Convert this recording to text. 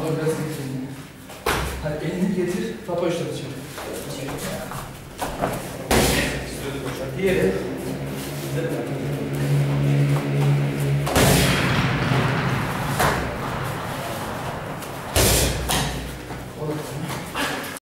Ama biraz getireyim. Hani elini getir, tapa işleteceğim. Diğeri. Olur.